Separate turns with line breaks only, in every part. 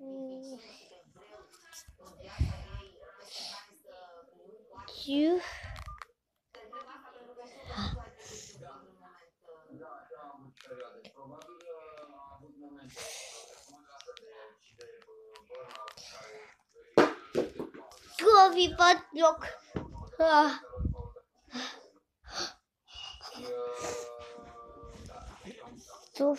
you
Coffee pot. Look. yok.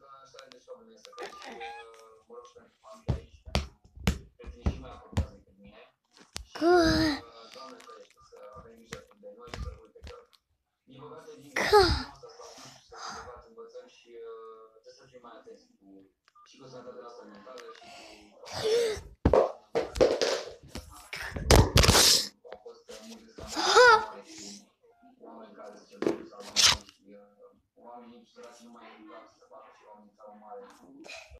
doar așa de șoapă de să faci. Mă rog pentru familia aici, pentru cei mai apropiați decât mine. Doamne ferește să avem grijă de noi și să nu uite că din păcate din asta sau să învățăm și trebuie să fim mai atenți cu și cu sănătatea noastră mentală și cu oamenii care se cer sau oamenii care nu mai fac să facă Ciao Mario